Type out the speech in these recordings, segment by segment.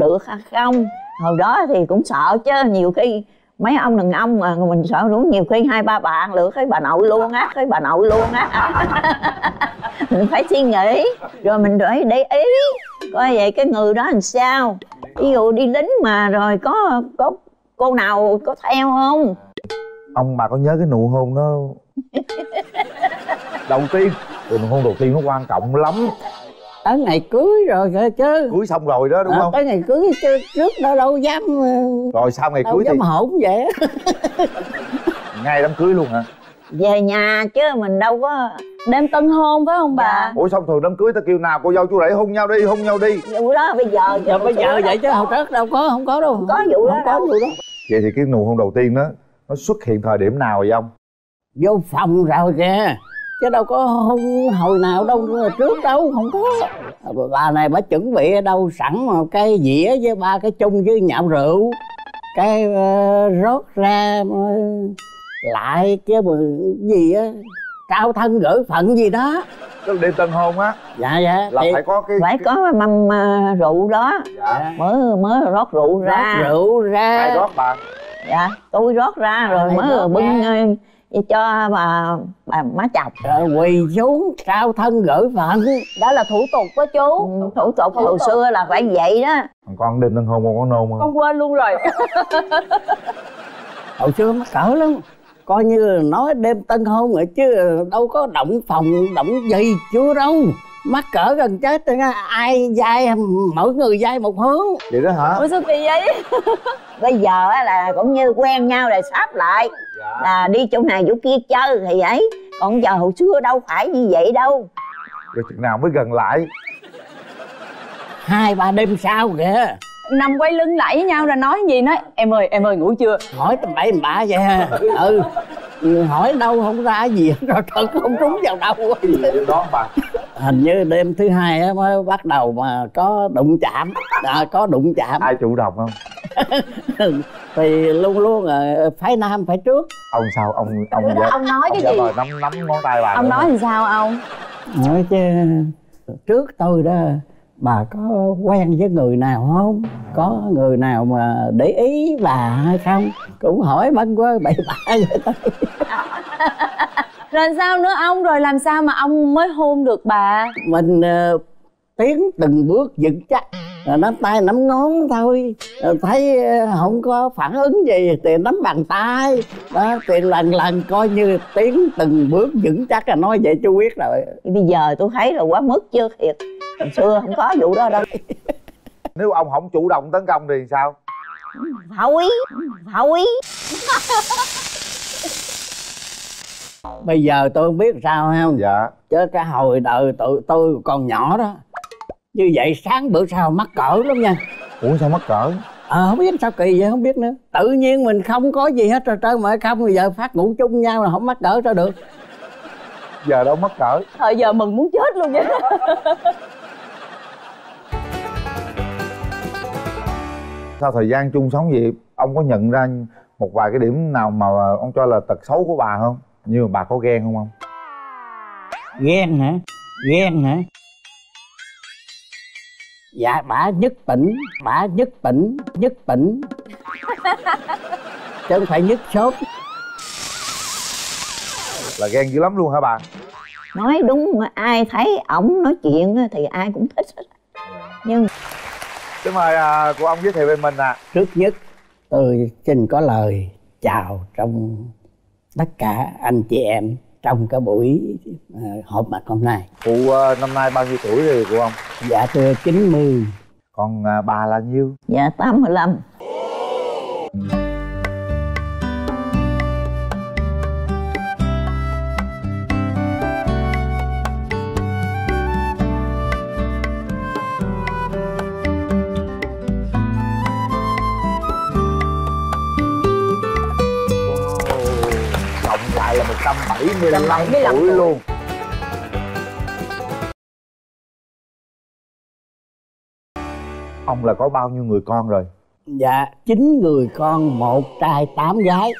được hay không. Hồi đó thì cũng sợ chứ nhiều khi mấy ông đàn ông mà mình sợ đúng nhiều khi hai ba bạn lựa cái bà nội luôn á cái bà nội luôn á. Mình phải suy nghĩ rồi mình phải để ý coi vậy cái người đó làm sao. Ví dụ đi lính mà rồi có có cô nào có theo không? Ông bà có nhớ cái nụ hôn đó? Đầu tiên nụ hôn đầu tiên nó quan trọng lắm tới ngày cưới rồi kìa chứ. Cưới xong rồi đó đúng à, không? tới ngày cưới chứ trước đó đâu dám ờ, rồi sau ngày đâu cưới dám thì hỗn vậy. Ngay đám cưới luôn hả? Về nhà chứ mình đâu có đêm tân hôn phải không bà? Dạ. ủa xong thường đám cưới ta kêu nào? Cô dâu chú rể hôn nhau đi hôn nhau đi. Vụ đó bây giờ giờ bây giờ vậy chứ hồi trước đâu có không có đâu. Không có vụ đó không có vụ đó. Vậy thì cái nụ hôn đầu tiên đó nó xuất hiện thời điểm nào vậy ông? Vô phòng rồi kìa chứ đâu có hôn hồi nào đâu trước đâu không có. Bà này bà chuẩn bị ở đâu sẵn một cái dĩa với ba cái chung với nhạo rượu cái ờ, rót ra lại cái bự- gì á trao thân gửi phận gì đó. Là đêm tân hôn á? Dạ dạ. Là thì phải có cái phải có mâm à, rượu đó. Dạ. Mới mới rót rượu ra. Rót rượu ra. Ai rót bà? Dạ tôi rót ra rồi mới bưng ra? ờ, cho bà bà má chồng rồi quỳ xuống trao thân gửi phận. Đó là thủ tục đó chú. Ừ, thủ tục hồi xưa là phải vậy đó. Còn con đêm tân hôn con có nôn không? Con quên luôn rồi. Hồi xưa mắc cỡ lắm. Coi như là nói đêm tân hôn rồi chứ đâu có động phòng động gì chưa đâu. Mắc cỡ gần chết rồi ai dai mỗi người dai một hướng. Vậy đó hả? Ủa sao kỳ vậy. Bây giờ á là cũng như quen nhau là sắp lại dạ là đi chỗ này chỗ kia chơi thì ấy còn giờ hồi xưa đâu phải như vậy đâu. Rồi chừng nào mới gần lại. Hai ba đêm sau kìa. Nằm quay lưng lại với nhau rồi nói gì nói em ơi em ơi ngủ chưa? Hỏi tầm bậy tầm bạ vậy ha. ừ hỏi đâu không ra gì rồi thật không trúng vào đâu. Đó bà? Hình như đêm thứ hai á mới bắt đầu mà có đụng chạm. À, có đụng chạm. Ai chủ động không thì luôn luôn là phái nam phải trước. Ông sao? Ông ông đó ông nói cái giả gì? nắm nắm ngón tay bà ông nói thì sao ông? Nói chứ trước tôi đó bà có quen với người nào không? Có người nào mà để ý bà hay không? Cũng hỏi băn quá bậy bạ vậy thôi. Rồi sao nữa ông? Rồi làm sao mà ông mới hôn được bà? Mình ờ, tiến từng bước vững chắc. Rồi nắm tay nắm ngón thôi. Rồi thấy ờ, không có phản ứng gì thì nắm bàn tay. Đó thì lần lần coi như tiến từng bước vững chắc là nói vậy chú biết rồi. Bây giờ tôi thấy là quá mức chưa thiệt. Hồi xưa không có vụ đó đâu. Nếu ông không chủ động tấn công thì sao? Thôi thôi bây giờ tôi không biết sao không? Dạ. Chứ cái hồi đời tụi tôi còn nhỏ đó như vậy sáng bữa sau mắc cỡ lắm nha. Ủa sao mắc cỡ? Ờ không biết sao kỳ vậy không biết nữa. Tự nhiên mình không có gì hết rồi trơn mà không bây giờ phát ngủ chung nhau là không mắc cỡ sao được. Giờ đâu mắc cỡ? Thời giờ mừng muốn chết luôn vậy. Sau thời gian chung sống vậy ông có nhận ra một vài cái điểm nào mà ông cho là tật xấu của bà không? Như mà bà có ghen không không ghen hả? Ghen hả dạ bả nhất tỉnh bả nhất tỉnh nhất tỉnh. Chứ không phải nhất sốt. Là ghen dữ lắm luôn hả bà? Nói đúng mà ai thấy ổng nói chuyện thì ai cũng thích hết. Nhưng xin mời à, cô ông giới thiệu về mình à? Trước nhất tôi xin có lời chào trong tất cả anh chị em trong cái buổi ờ, họp mặt hôm nay. Cụ à, năm nay bao nhiêu tuổi rồi cô ông? Dạ thưa 90 còn à, bà là nhiêu? Dạ 85 cộng 175 175 tuổi luôn. Ông là có bao nhiêu người con rồi? Dạ chín người con một trai tám gái.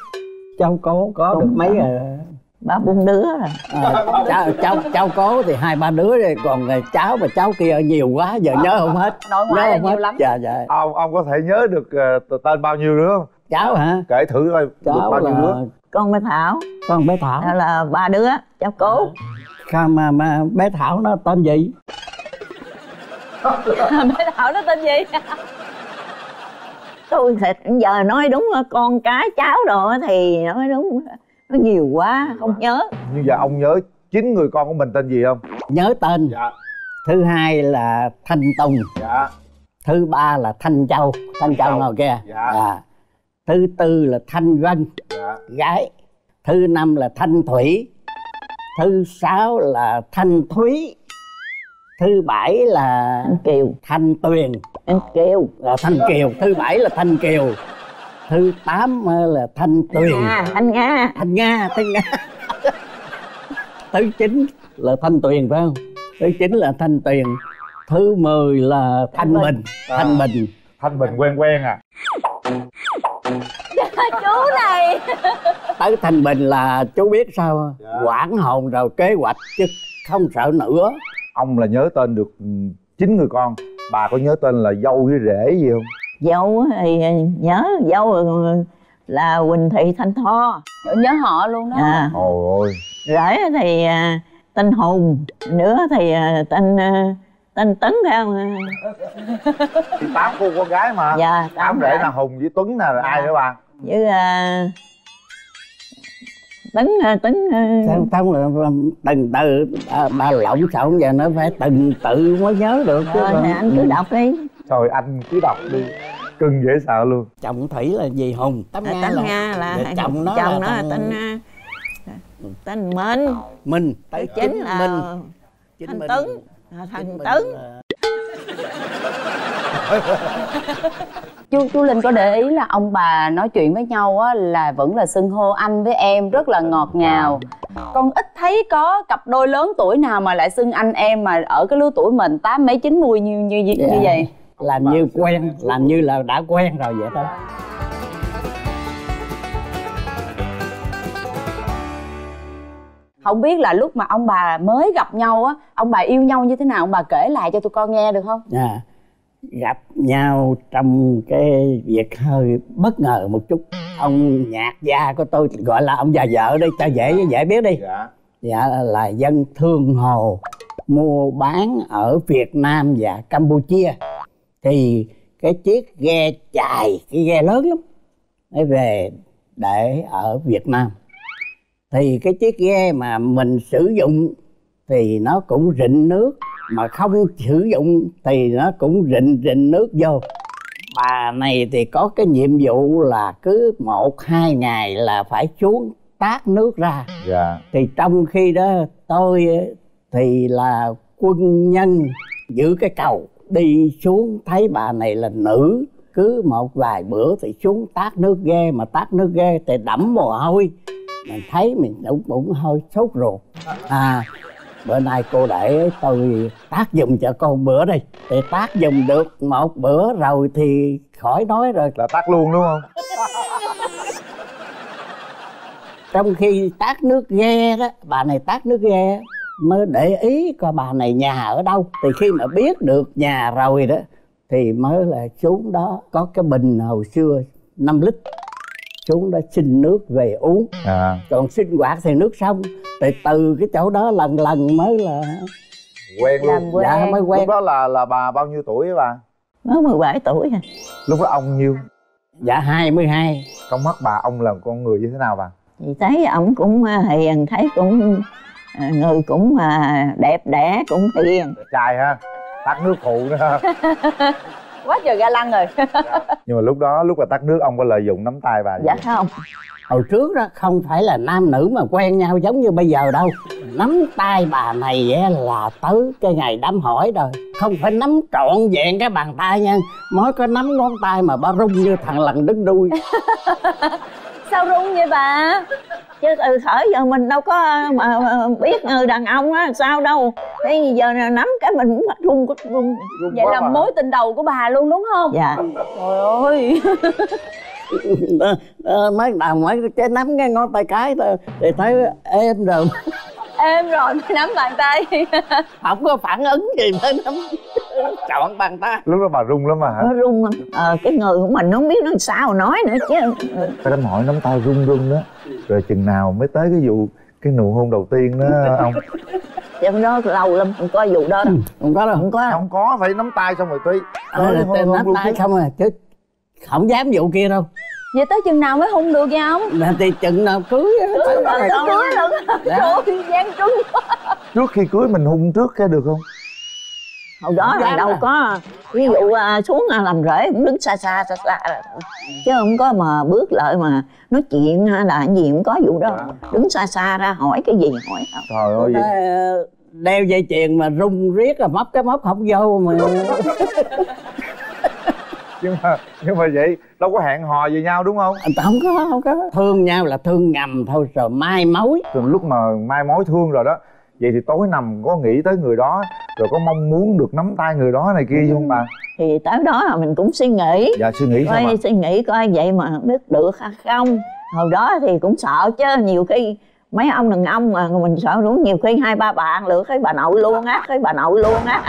Cháu có có được mấy à? Ba bốn đứa rồi à, cháu cháu cháu cố thì hai ba đứa rồi còn cháu mà cháu kia nhiều quá giờ nhớ không hết. Nội ngoại nhớ là không nhiều hết. lắm. Dạ dạ. Ông ông có thể nhớ được ờ, tên bao nhiêu đứa không? Cháu hả? Kể thử coi được cháu bao nhiêu đứa con bé thảo. Con bé thảo. Đó là ba đứa cháu cố. Không, mà mà bé thảo nó tên gì? Bé thảo nó tên gì? Tôi sẽ giờ nói đúng con cái cháu rồi thì nói đúng nó nhiều quá không nhớ. Nhưng giờ ông nhớ chính người con của mình tên gì không? Nhớ tên. Dạ. Thứ hai là thanh tùng. Dạ. Thứ ba là thanh châu. Thanh châu Châu. ngồi kia. Dạ. Thứ tư là thanh vân dạ gái. Thứ năm là thanh thủy. Thứ sáu là thanh thúy. Thứ bảy là anh kiều. thanh tuyền. Anh kiều. Là thanh kiều. Thứ bảy là thanh kiều. Thứ tám là thanh tuyền. À anh nga. Thanh nga thanh nga. Thứ chín là thanh tuyền phải không? Thứ chín là thanh tuyền. Thứ mười là thanh Thanh bình. thanh bình. Thanh bình quen quen à chú này. Tới thanh bình là chú biết sao? Dạ. quản hồn rồi kế hoạch chứ không sợ nữa. Ông là nhớ tên được chín người con. Bà có nhớ tên là dâu với rể gì không? Dâu thì nhớ dâu là quỳnh thị thanh tho. Nhớ họ luôn đó. À. Ôi ôi rể thì à, tên hùng nữa thì à, tên à, tên tấn phải không? Thì tám cô con gái mà. Dạ tám rể là hùng với tuấn nè là ai nữa bà với à, tấn à, tấn à, sao không là từng từ bà, bà lộn xộn giờ nó phải từng tự mới nhớ được chứ rồi anh cứ Ừ. đọc đi. Trời anh cứ đọc đi. Cưng dễ sợ luôn. Chồng thủy là gì hùng? Tấm à, nga tên là, nga là Dạ, chồng nó chồng là nó tên à, tên minh. Minh. Tới chính là minh. Chính Thanh minh. Tấn. à, minh tấn chú chú linh có để ý là ông bà nói chuyện với nhau á là vẫn là xưng hô anh với em rất là ngọt ngào. Con ít thấy có cặp đôi lớn tuổi nào mà lại xưng anh em mà ở cái lứa tuổi mình tám mấy chín mươi như như như, như Dạ. vậy? Làm như quen làm như là đã quen rồi vậy thôi. Không biết là lúc mà ông bà mới gặp nhau á ông bà yêu nhau như thế nào? Ông bà kể lại cho tụi con nghe được không? À, gặp nhau trong cái việc hơi bất ngờ một chút. Ông nhạc gia của tôi gọi là ông già vợ đi cho dễ dễ biết đi. Dạ. Dạ là dân thương hồ mua bán ở Việt Nam và Campuchia. Thì cái chiếc ghe chài cái ghe lớn lắm nó về để ở Việt Nam. Thì cái chiếc ghe mà mình sử dụng thì nó cũng rịnh nước mà không sử dụng thì nó cũng rịnh rịnh nước vô. Bà này thì có cái nhiệm vụ là cứ một hai ngày là phải xuống tát nước ra. Dạ. Thì trong khi đó tôi thì là quân nhân giữ cái cầu đi xuống thấy bà này là nữ cứ một vài bữa thì xuống tát nước ghe mà tát nước ghe thì đẫm mồ hôi. Mình thấy mình cũng cũng hơi sốt ruột. À bữa nay cô để tôi tác giùm cho con bữa đi thì tác giùm được một bữa rồi thì khỏi nói rồi. Là tắt luôn đúng không? Trong khi tát nước ghe đó bà này tát nước ghe mới để ý coi bà này nhà ở đâu. Thì khi mà biết được nhà rồi đó thì mới là xuống đó có cái bình hồi xưa 5 lít xuống đó xin nước về uống. À. Còn sinh hoạt thì nước sông. Thì từ cái chỗ đó lần lần mới là quen làm luôn quen. Dạ mới quen. Lúc đó là là bà bao nhiêu tuổi bà? Mới 17 tuổi à. lúc đó ông nhiêu? Dạ 22 trong mắt bà ông là con người như thế nào bà? Thì thấy ổng cũng à, hiền thấy cũng à, người cũng à, đẹp đẽ cũng hiền. Trai ha. Tắt nước phụ nữa quá trời ga lăng rồi. Nhưng mà lúc đó lúc mà tắt nước ông có lợi dụng nắm tay bà dạ không. Hồi trước đó không phải là nam nữ mà quen nhau giống như bây giờ đâu. Nắm tay bà này á là tới cái ngày đám hỏi rồi. Không phải nắm trọn vẹn cái bàn tay nha. Mới có nắm ngón tay mà bà rung như thằng lần đứt đuôi. Sao rung vậy bà chứ từ khởi giờ mình đâu có mà, biết người đàn ông á sao đâu. Thế giờ nắm cái mình cũng run run Run vậy là bà. mối tình đầu của bà luôn đúng không? Dạ. Trời ơi. Mấy đào mấy cái nắm cái ngón tay cái thì thấy êm rồi êm rồi mới nắm bàn tay. Không có phản ứng gì mới nắm. Chọn bàn tay. Lúc đó bà run lắm mà hả? Nó run lắm. Ờ, cái người của mình nó không biết nó sao nói nữa chứ. Cái đám hỏi nắm tay run run đó. Rồi chừng nào mới tới cái vụ cái nụ hôn đầu tiên đó ông? Trong đó lâu lắm không có vụ đó đâu. Không có đâu. Không có. Không có phải nắm tay xong rồi tuy Ờ, là tên nắm tay không à chứ không dám vụ kia đâu vậy tới chừng nào mới hung được vậy ông? Là thì chừng nào cưới á, Cưới luôn. Dạ. Trời gian trúng trước khi cưới mình hung trước cái được không? Hồi đó là đâu à. có ví dụ à, xuống à, làm rễ cũng đứng xa xa xa xa. Chứ không có mà bước lại mà nói chuyện hay là gì không có vụ đó. Đứng xa xa ra hỏi cái gì hỏi trời ơi. Vậy ờ, đeo dây chuyền mà rung riết là móc cái móc không vô mà nhưng mà nhưng mà vậy đâu có hẹn hò với nhau đúng không? Không có không có. Thương nhau là thương ngầm thôi rồi mai mối. Từ lúc mà mai mối thương rồi đó vậy thì tối nằm có nghĩ tới người đó rồi có mong muốn được nắm tay người đó này kia không bà? thì tới đó là mình cũng suy nghĩ. Dạ suy nghĩ coi suy nghĩ coi vậy mà biết được hay không. Hồi đó thì cũng sợ chứ nhiều khi mấy ông đàn ông mà mình sợ đúng nhiều khi hai ba bạn lựa cái bà nội luôn á cái bà nội luôn á.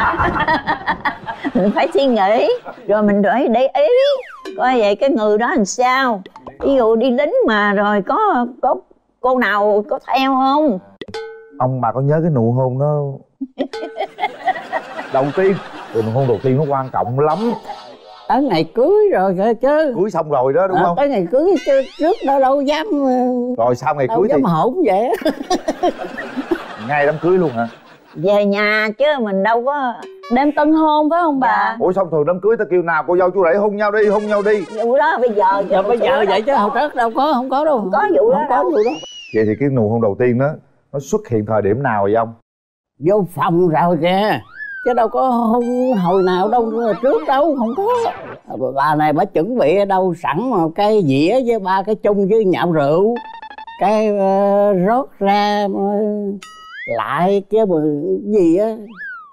Mình phải suy nghĩ rồi mình phải để ý coi vậy cái người đó làm sao. Ví dụ đi lính mà rồi có có cô nào có theo không? Ông bà có nhớ cái nụ hôn đó đầu tiên nụ hôn đầu tiên nó quan trọng lắm tới ngày cưới rồi kìa chứ. Cưới xong rồi đó đúng Ờ, không? Tới ngày cưới chứ trước đó đâu dám ờ, rồi sau ngày đâu cưới thì dám hỗn vậy. Ngay đám cưới luôn hả? Về nhà chứ mình đâu có đêm tân hôn phải không bà? Dạ. ủa xong thường đám cưới ta kêu nào cô dâu chú rể hôn nhau đi hôn nhau đi. Vụ đó bây giờ giờ bây giờ vậy chứ hồi trước đâu có không có đâu. Không có vụ đó không có đâu. vụ đó. Vậy thì cái nụ hôn đầu tiên đó nó xuất hiện thời điểm nào vậy ông? Vô phòng rồi kìa chứ đâu có hôn hồi nào đâu trước đâu không có. Bà này bà chuẩn bị ở đâu sẵn mà cái dĩa với ba cái chung với nhạo rượu. Cái ờ, rót ra ờ, lại cái mà gì á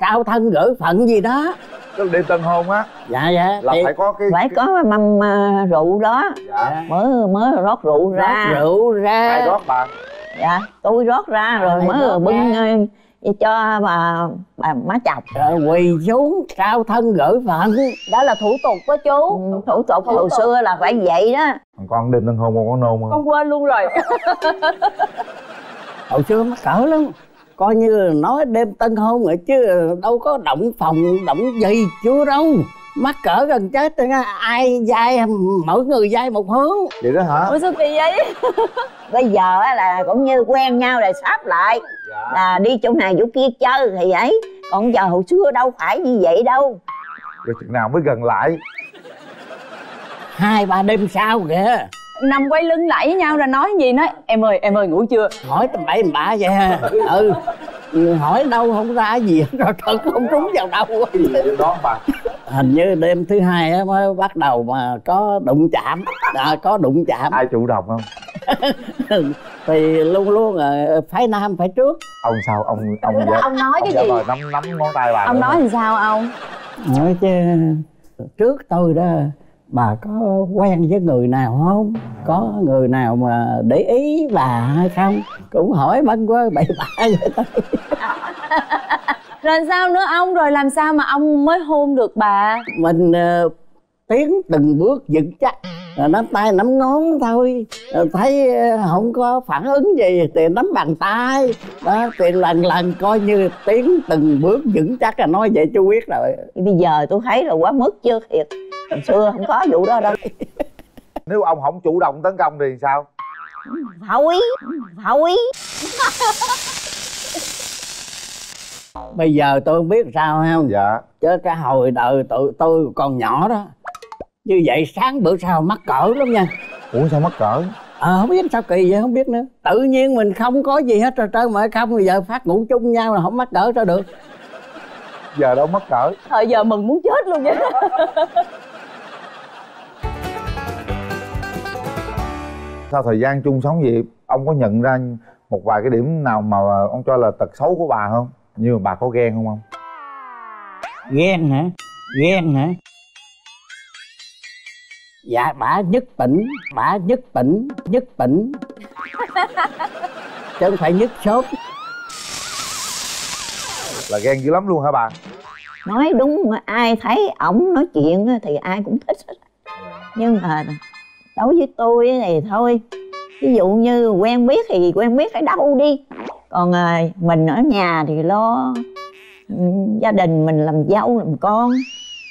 trao thân gửi phận gì đó. Cái đêm tân hôn á dạ dạ. là thì phải có cái phải có mâm à, rượu đó. Dạ. Mới mới rót rượu rót ra rượu ra. Ai rót bà? Dạ tôi rót ra rồi mới rót bưng ra? Cho bà bà má chồng rồi quỳ xuống trao thân gửi phận. Đó là thủ tục đó chú. Ừ, thủ tục hồi xưa là phải vậy đó. Còn con đêm tân hôn con có nôn không con quên luôn rồi. Hồi xưa mắc cỡ lắm. Coi như là nói đêm tân hôn rồi chứ đâu có động phòng động gì chưa đâu. Mắc cỡ gần chết rồi ai dai mỗi người dai một hướng. Vậy đó hả? Ủa sao kỳ vậy? Bây giờ á là cũng như quen nhau là sắp lại là đi chỗ này chỗ kia chơi thì ấy. Còn giờ hồi xưa đâu phải như vậy đâu. Rồi chừng nào mới gần lại? Hai ba đêm sau kìa. Nằm quay lưng lại với nhau rồi nói gì nói em ơi em ơi ngủ chưa? Hỏi tầm bậy tầm bạ vậy ha ừ. Hỏi đâu không ra gì hết, rồi thật không trúng vào đâu. Đó bà? Hình như đêm thứ hai á mới bắt đầu mà có đụng chạm. À, có đụng chạm. Ai chủ động không thì luôn luôn là phái nam phải trước. Ông sao ông ông đó ông nói cái dạ gì? rồi nắm nắm ngón tay bà ông nói làm sao ông? Nói chứ trước tôi đó bà có quen với người nào không? Có người nào mà để ý bà hay không? Cũng hỏi băn quá bậy bạ vậy thôi. Rồi sao nữa ông? Rồi làm sao mà ông mới hôn được bà? Mình ờ, tiến từng bước vững chắc. Rồi nắm tay nắm ngón thôi. Rồi thấy ờ, không có phản ứng gì thì nắm bàn tay. Đó thì lần lần coi như tiến từng bước vững chắc là nói vậy chú biết rồi. Bây giờ tôi thấy là quá mức chưa thiệt. Hồi xưa không có vụ đó đâu. Nếu ông không chủ động tấn công thì sao? Thôi thôi bây giờ tôi không biết sao không? Dạ. Chứ cái hồi đời tụi tôi còn nhỏ đó như vậy sáng bữa sau mắc cỡ lắm nha. Ủa sao mắc cỡ? Ờ không biết sao kỳ vậy không biết nữa. Tự nhiên mình không có gì hết rồi trơn mà không bây giờ phát ngủ chung nhau là không mắc cỡ sao được. Giờ đâu mắc cỡ. Thời giờ mừng muốn chết luôn vậy sau thời gian chung sống vậy ông có nhận ra một vài cái điểm nào mà ông cho là tật xấu của bà không? Như mà bà có ghen không không ghen hả? Ghen hả dạ bả nhất tỉnh bả nhất tỉnh nhất tỉnh. Chứ không phải nhất sốt. Là ghen dữ lắm luôn hả bà? Nói đúng ai thấy ổng nói chuyện thì ai cũng thích hết. Nhưng mà đối với tôi thì thôi. Ví dụ như quen biết thì quen biết ở đâu đi. Còn à, mình ở nhà thì lo ừ, gia đình mình làm dâu làm con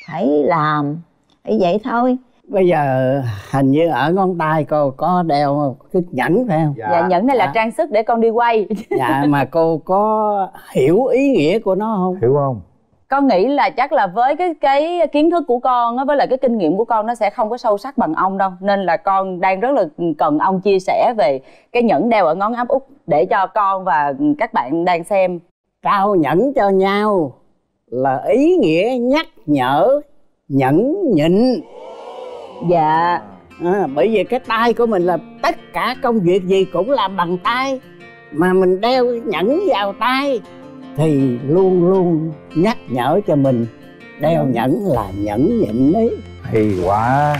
phải làm phải vậy thôi bây giờ hình như ở ngón tay cô có đeo cái nhẫn phải không? Dạ, nhẫn này là Dạ. trang sức để con đi quay. Dạ mà cô có hiểu ý nghĩa của nó không? Hiểu không? Con nghĩ là chắc là với cái cái kiến thức của con á với lại cái kinh nghiệm của con nó sẽ không có sâu sắc bằng ông đâu. Nên là con đang rất là cần ông chia sẻ về cái nhẫn đeo ở ngón áp út để cho con và các bạn đang xem. Trao nhẫn cho nhau là ý nghĩa nhắc nhở nhẫn nhịn dạ. À, bởi vì cái tay của mình là tất cả công việc gì cũng làm bằng tay. Mà mình đeo nhẫn vào tay thì luôn luôn nhắc nhở cho mình đeo nhẫn là nhẫn nhịn đấy. Hay quá.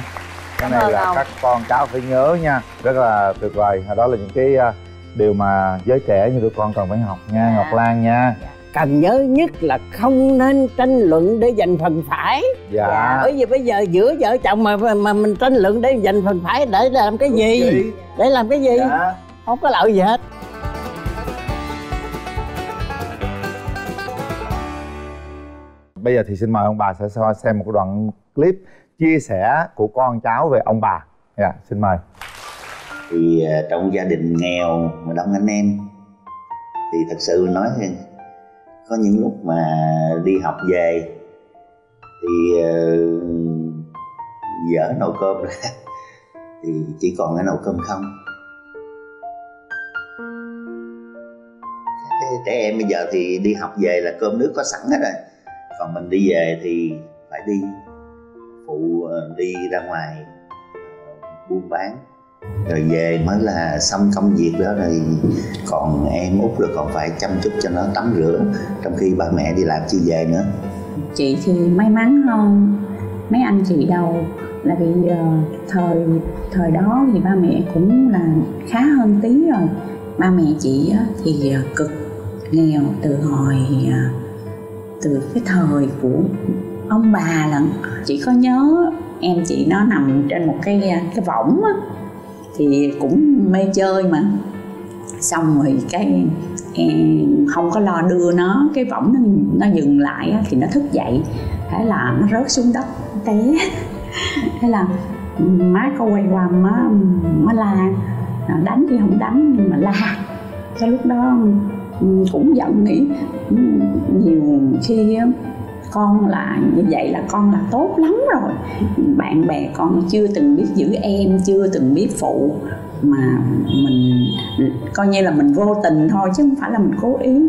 Cái này là các con cháu phải nhớ nha. Rất là tuyệt vời. Đó là những cái à, điều mà giới trẻ như tụi con cần phải học nha Dạ. ngọc lan nha cần nhớ nhất là không nên tranh luận để giành phần phải. Dạ, bởi vì bây giờ giữa vợ chồng mà mà mình tranh luận để giành phần phải để làm cái gì? để làm cái gì? Dạ. không có lợi gì hết. Bây giờ thì xin mời ông bà sẽ xem một đoạn clip chia sẻ của con cháu về ông bà. Dạ xin mời. Thì à, trong gia đình nghèo mà đông anh em thì thật sự nói có những lúc mà đi học về thì uh, dở nồi cơm ra thì chỉ còn cái nồi cơm không. Cái trẻ em bây giờ thì đi học về là cơm nước có sẵn hết rồi còn mình đi về thì phải đi phụ ờ, đi ra ngoài ờ, buôn bán rồi về mới là xong công việc đó rồi còn em út rồi còn phải chăm chút cho nó tắm rửa trong khi ba mẹ đi làm chưa về nữa. Chị thì may mắn hơn mấy anh chị đầu là vì ờ, thời thời đó thì ba mẹ cũng là khá hơn tí rồi. Ba mẹ chị thì ờ, cực nghèo từ hồi ờ, từ cái thời của ông bà lận. Chị có nhớ em chị nó nằm trên một cái ờ, cái võng á thì cũng mê chơi mà. Xong rồi cái em không có lo đưa nó cái võng nó, nó dừng lại á, thì nó thức dậy. Thế là nó rớt xuống đất té. Thế là má có quay qua má má la à, đánh thì không đánh nhưng mà la. Cái lúc đó ừ, cũng giận nghĩ ừ, nhiều khi con là như vậy là con là tốt lắm rồi. Bạn bè con chưa từng biết giữ em, chưa từng biết phụ. Mà mình, coi như là mình vô tình thôi chứ không phải là mình cố ý.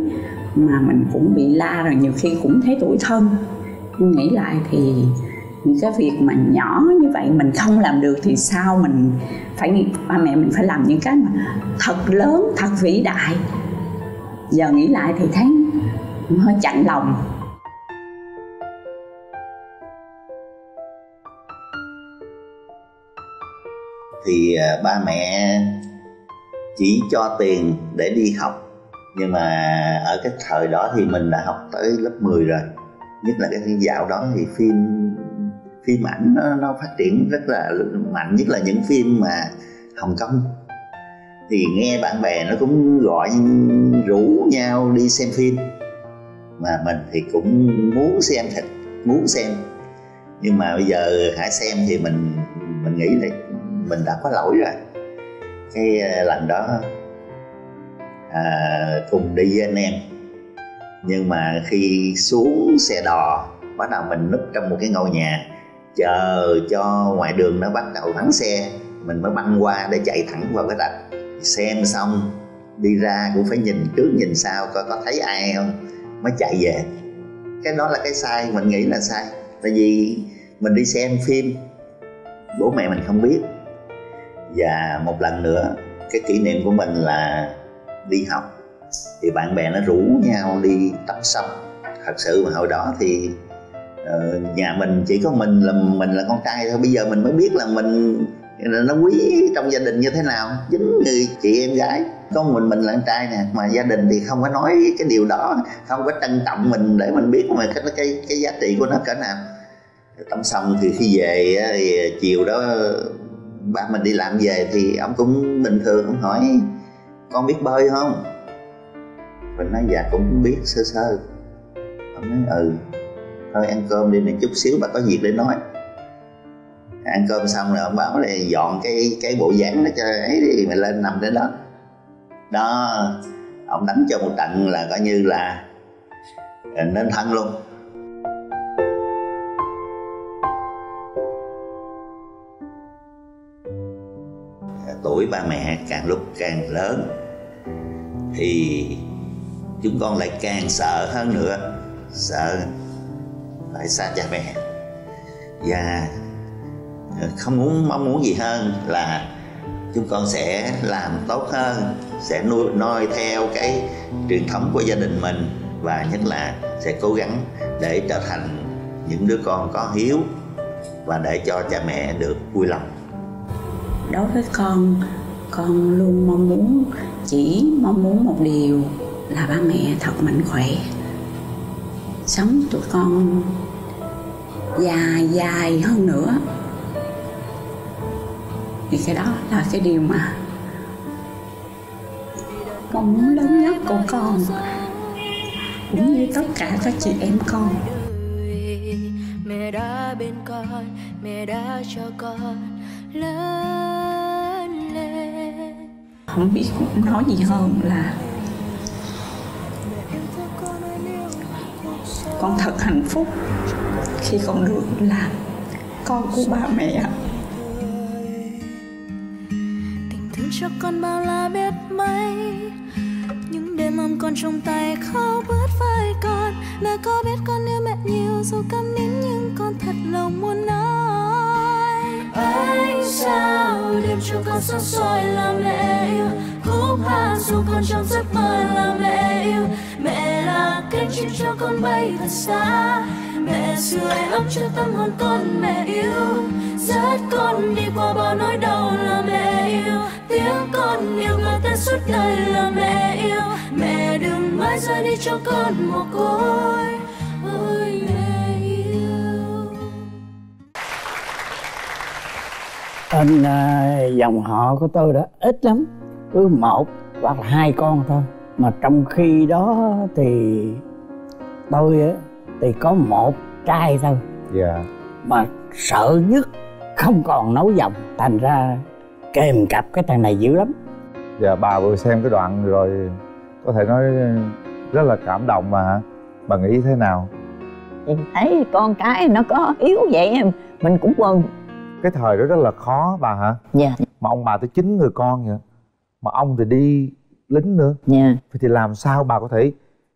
Mà mình cũng bị la rồi, nhiều khi cũng thấy tủi thân. Nghĩ lại thì những cái việc mà nhỏ như vậy mình không làm được thì sao mình phải ba mẹ mình phải làm những cái mà thật lớn, thật vĩ đại. Giờ nghĩ lại thì thấy hơi chạnh lòng. Thì à, ba mẹ chỉ cho tiền để đi học. Nhưng mà ở cái thời đó thì mình đã học tới lớp 10 rồi. Nhất là cái dạo đó thì phim phim ảnh nó, nó phát triển rất là mạnh nhất là những phim mà Hồng Kông. Thì nghe bạn bè nó cũng gọi rủ nhau đi xem phim. Mà mình thì cũng muốn xem thật muốn xem. Nhưng mà bây giờ hãy xem thì mình mình nghĩ là mình đã có lỗi rồi. Cái à, lần đó à, cùng đi với anh em. Nhưng mà khi xuống xe đò bắt đầu mình núp trong một cái ngôi nhà chờ cho ngoài đường nó bắt đầu vắng xe mình mới băng qua để chạy thẳng vào cái rạch. Xem xong đi ra cũng phải nhìn trước nhìn sau coi có thấy ai không mới chạy về. Cái đó là cái sai mình nghĩ là sai. Tại vì mình đi xem phim bố mẹ mình không biết và một lần nữa, cái kỷ niệm của mình là đi học. Thì bạn bè nó rủ nhau đi tắm sông. Thật sự mà hồi đó thì ờ, nhà mình chỉ có mình là mình là con trai thôi. Bây giờ mình mới biết là mình, nó quý trong gia đình như thế nào. Dính người chị em gái. Có mình mình là con trai nè, mà gia đình thì không có nói cái điều đó. Không có trân trọng mình để mình biết mà cái cái cái giá trị của nó cỡ nào. Tắm xong thì khi về thì chiều đó ba mình đi làm về thì ông cũng bình thường, ông hỏi, con biết bơi không? Mình nói dạ cũng biết, sơ sơ. Ông nói ừ thôi ăn cơm đi này, chút xíu bà có việc để nói. Ăn cơm xong rồi ông bảo là dọn cái cái bộ dáng nó cho ấy đi mày lên nằm trên đó. Đó, ông đánh cho một trận là coi như là à, nên thân luôn. Tuổi ba mẹ càng lúc càng lớn, thì chúng con lại càng sợ hơn nữa, sợ phải xa cha mẹ. Và ờ, không muốn, mong muốn gì hơn là chúng con sẽ làm tốt hơn, sẽ nuôi, noi theo cái truyền thống của gia đình mình và nhất là sẽ cố gắng để trở thành những đứa con có hiếu và để cho cha mẹ được vui lòng đối với con con luôn mong muốn, chỉ mong muốn một điều là ba mẹ thật mạnh khỏe. Sống tụi con dài dài hơn nữa. Thì cái đó là cái điều mà mong muốn lớn nhất của con. Cũng như tất cả các chị em con. Mẹ đã bên con, mẹ đã cho con lớn không biết nói gì hơn là con thật hạnh phúc khi con được là con của ba mẹ. Tình thương cho con bao la biết mấy, những đêm ôm con trong tay khóc bớt vai con. Mẹ có biết con yêu mẹ nhiều, dù câm nín nhưng con thật lòng muốn nói ánh sao đêm cho con sáng soi là mẹ yêu. Khúc hát dù con trong giấc mơ là mẹ yêu. Mẹ là cánh chim cho con bay thật xa. Mẹ sưởi ấm cho tâm hồn con mẹ yêu. Dắt con đi qua bao nỗi đau là mẹ yêu. Tiếng con yêu gọi ta suốt đời là mẹ yêu. Mẹ đừng mãi rời đi cho con một côi. Tên uh, dòng họ của tôi đó ít lắm Cứ một hoặc là hai con thôi. Mà trong khi đó thì tôi á thì có một trai thôi. Dạ. Mà sợ nhất không còn nấu dòng thành ra kèm cặp cái thằng này dữ lắm. Dạ bà vừa xem cái đoạn rồi có thể nói rất là cảm động mà hả? Bà nghĩ thế nào? Thì thấy con cái nó có yếu vậy em mình cũng mừng cái thời đó rất là khó bà hả? Dạ. Mà ông bà tới chín người con vậy? Mà ông thì đi lính nữa. Dạ. Vậy thì làm sao bà có thể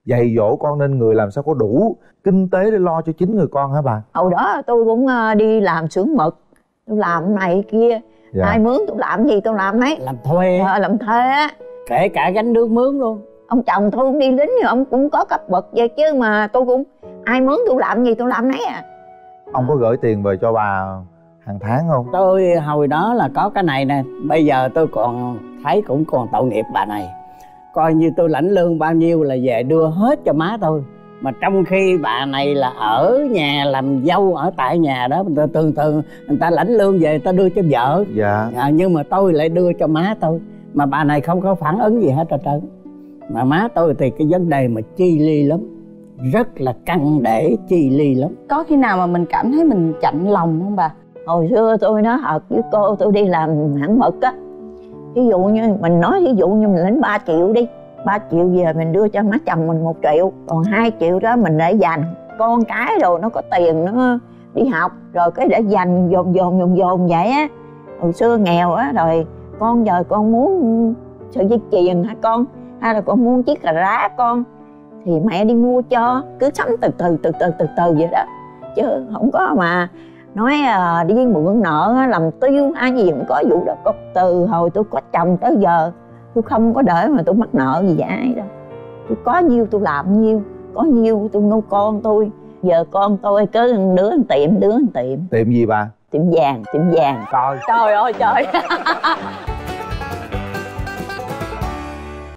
dạy dỗ con nên người làm sao có đủ kinh tế để lo cho chín người con hả bà? Hồi đó tôi cũng ờ, đi làm xưởng mực. Tôi làm này kia. Dạ. Ai mướn tôi làm gì tôi làm đấy làm thuê. Ờ, làm thuê. Á kể cả gánh nước mướn luôn. Ông chồng tôi cũng đi lính nhưng ông cũng có cấp bậc vậy chứ mà tôi cũng ai mướn tôi làm gì tôi làm nấy à. Ông có gửi tiền về cho bà hàng tháng không? Tôi hồi đó là có cái này nè bây giờ tôi còn thấy cũng còn tội nghiệp bà này. Coi như tôi lãnh lương bao nhiêu là về đưa hết cho má tôi. Mà trong khi bà này là ở nhà làm dâu ở tại nhà đó người ta thường thường người ta lãnh lương về người ta đưa cho vợ. Dạ. À, nhưng mà tôi lại đưa cho má tôi. Mà bà này không có phản ứng gì hết trơn trơn. Mà má tôi thì cái vấn đề mà chi ly lắm rất là căng để chi ly lắm. Có khi nào mà mình cảm thấy mình chạnh lòng không bà hồi xưa tôi nói ờ, học với cô tôi đi làm hãng mực á. Ví dụ như mình nói, ví dụ như mình lấy 3 triệu đi 3 triệu về mình đưa cho má chồng mình một triệu, còn 2 triệu đó mình để dành. Con cái rồi nó có tiền nó đi học, rồi cái để dành dồn dồn dồn dồn vậy á. Hồi xưa nghèo á, rồi con giờ con muốn sợi dây chuyền hả con? Hay là con muốn chiếc cà rá con? Thì mẹ đi mua cho, cứ sắm từ từ từ từ từ từ vậy đó. Chứ không có mà nói à, đi mượn nợ làm tiêu hay gì cũng có vụ đó có từ hồi tôi có chồng tới giờ tôi không có để mà tôi mắc nợ gì với ai đâu. Tôi có nhiêu tôi làm nhiêu có nhiêu tôi nuôi con tôi. Giờ con tôi cứ đứa một tiệm đứa một tiệm. Tiệm gì bà? Tiệm vàng tiệm vàng. Coi trời ơi trời.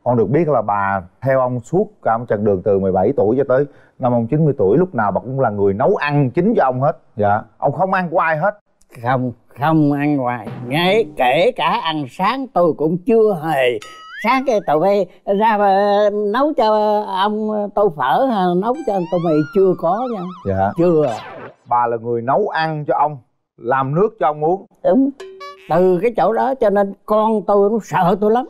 Con được biết là bà theo ông suốt cả một chặng đường từ 17 tuổi cho tới năm ông 90 tuổi lúc nào bà cũng là người nấu ăn chính cho ông hết. Dạ. Ông không ăn của ai hết? Không không ăn hoài. Ngay kể cả ăn sáng tôi cũng chưa hề. Sáng cái tụi bay ra nấu cho ông tô phở hay nấu cho ông tô mì chưa có nha. Dạ. Chưa. Bà là người nấu ăn cho ông làm nước cho ông uống. Đúng. Từ cái chỗ đó cho nên con tôi nó sợ tôi lắm.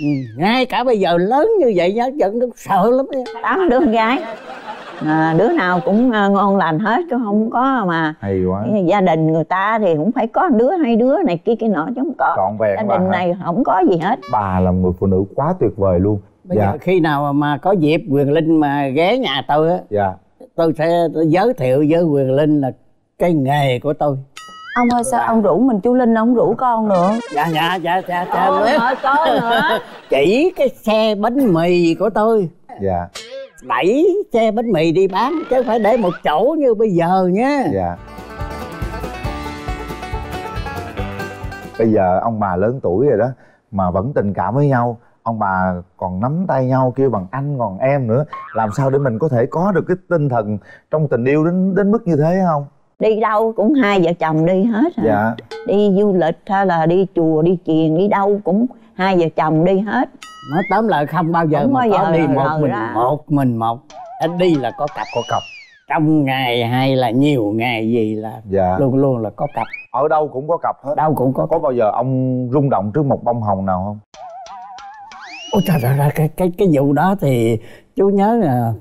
Ừ, ngay cả bây giờ lớn như vậy nhá vẫn nó sợ lắm nha. tám đứa con gái à, đứa nào cũng à, ngon lành hết chứ không có mà hay quá. Gia đình người ta thì cũng phải có đứa hai đứa này kia kia nọ chứ không có. Trọn vẹn gia đình hả? này không có gì hết. Bà là người phụ nữ quá tuyệt vời luôn. Bây dạ. giờ khi nào mà có dịp quyền linh mà ghé nhà tôi á dạ. tôi sẽ giới thiệu với quyền linh là cái nghề của tôi. Ông ơi sao ông rủ mình chú linh ông rủ con nữa? Dạ dạ dạ dạ dạ. Ôi, có nữa. Chỉ cái xe bánh mì của tôi. Dạ đẩy xe bánh mì đi bán chứ không phải để một chỗ như bây giờ nhá dạ. Bây giờ ông bà lớn tuổi rồi đó mà vẫn tình cảm với nhau. Ông bà còn nắm tay nhau kêu bằng anh còn em nữa. Làm sao để mình có thể có được cái tinh thần trong tình yêu đến đến mức như thế không? Đi đâu cũng hai vợ chồng đi hết à. dạ. Đi du lịch hay là đi chùa đi chiền đi đâu cũng hai vợ chồng đi hết. Nói tóm lại không bao giờ Không mà bao có giờ đi một mình ra. một mình một. Anh đi là có cặp có cặp. Trong ngày hay là nhiều ngày gì là dạ. luôn luôn là có cặp. Ở đâu cũng có cặp hết. Đâu cũng có có bao giờ ông rung động trước một bông hồng nào không? Ôi trời trời ơi, cái cái cái vụ đó thì chú nhớ là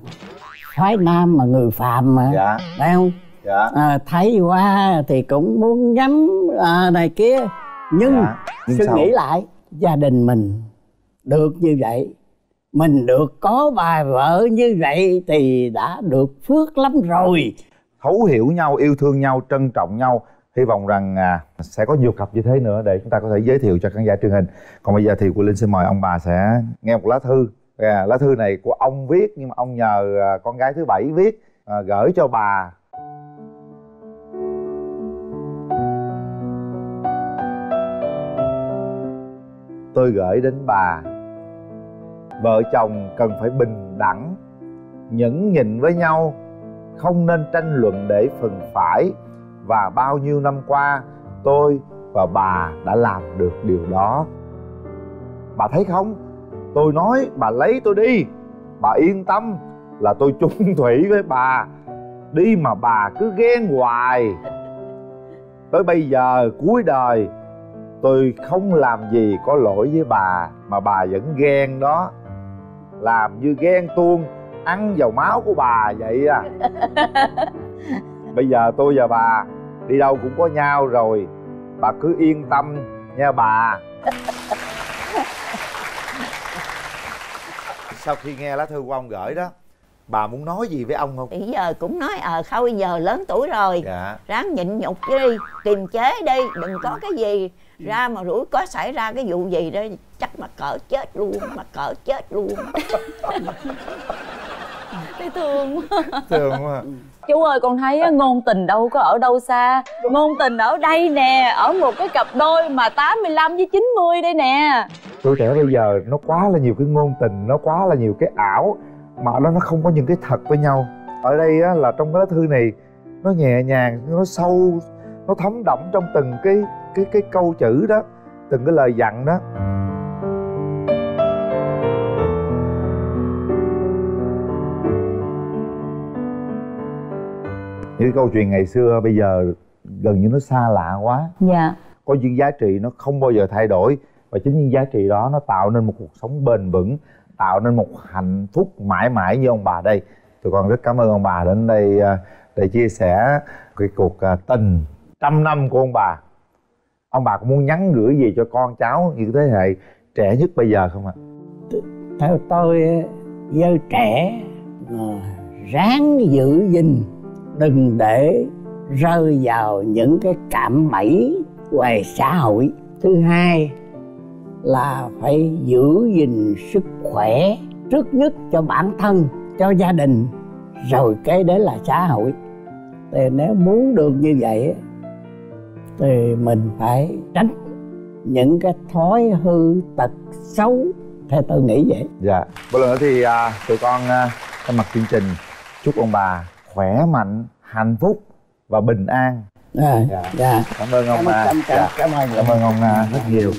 phái nam mà người phàm mà. Dạ. Phải không? Dạ. À, thấy qua thì cũng muốn ngắm à, này kia. Nhưng dạ. Nhưng suy sao? nghĩ lại gia đình mình được như vậy mình được có bà vợ như vậy thì đã được phước lắm rồi. Thấu hiểu nhau yêu thương nhau trân trọng nhau. Hy vọng rằng à, sẽ có nhiều cặp như thế nữa để chúng ta có thể giới thiệu cho khán giả truyền hình. Còn bây giờ thì của linh xin mời ông bà sẽ nghe một lá thư. À, lá thư này của ông viết nhưng mà ông nhờ à, con gái thứ bảy viết à, gửi cho bà. Tôi gửi đến bà. Vợ chồng cần phải bình đẳng, nhẫn nhịn với nhau, không nên tranh luận để phần phải. Và bao nhiêu năm qua, tôi và bà đã làm được điều đó. Bà thấy không? Tôi nói bà lấy tôi đi. Bà yên tâm là tôi chung thủy với bà. Đi mà bà cứ ghen hoài. Tới bây giờ cuối đời tôi không làm gì có lỗi với bà mà bà vẫn ghen đó. Làm như ghen tuông ăn vào máu của bà vậy à. Bây giờ tôi và bà đi đâu cũng có nhau rồi bà cứ yên tâm nha bà. Sau khi nghe lá thư của ông gửi đó bà muốn nói gì với ông không? Thì giờ cũng nói ờ thôi giờ lớn tuổi rồi. Dạ. Ráng nhịn nhục đi kiềm chế đi đừng có cái gì ra mà rủi có xảy ra cái vụ gì đó chắc mà cỡ chết luôn mà cỡ chết luôn. Thấy thương thương quá. Chú ơi con thấy á, ngôn tình đâu có ở đâu xa. Ngôn tình ở đây nè ở một cái cặp đôi mà 85 với 90 đây nè. Tuổi trẻ bây giờ nó quá là nhiều cái ngôn tình nó quá là nhiều cái ảo mà nó nó không có những cái thật với nhau. Ở đây á, là trong cái lá thư này nó nhẹ nhàng nó sâu nó thấm đậm trong từng cái cái cái câu chữ đó từng cái lời dặn đó. Những câu chuyện ngày xưa bây giờ gần như nó xa lạ quá. Dạ. Có những giá trị nó không bao giờ thay đổi và chính những giá trị đó nó tạo nên một cuộc sống bền vững tạo nên một hạnh phúc mãi mãi như ông bà đây. Tụi con rất cảm ơn ông bà đến đây à, để chia sẻ cái cuộc à, tình trăm năm của ông bà ông bà có muốn nhắn gửi gì cho con cháu những thế hệ trẻ nhất bây giờ không ạ? Theo tôi giới trẻ ráng giữ gìn, đừng để rơi vào những cái cạm bẫy ngoài xã hội. Thứ hai là phải giữ gìn sức khỏe trước nhất cho bản thân, cho gia đình, rồi cái đấy là xã hội. Thì nếu muốn được như vậy thì mình phải tránh những cái thói hư tật xấu theo tôi nghĩ vậy dạ một lần nữa thì à, tụi con à, thay mặt chương trình chúc ông bà khỏe mạnh hạnh phúc và bình an à, Dạ. dạ. cảm ơn ông Cảm, ơn- à. cảm, cảm, Dạ. cảm ơn cảm ơn ông à, rất nhiều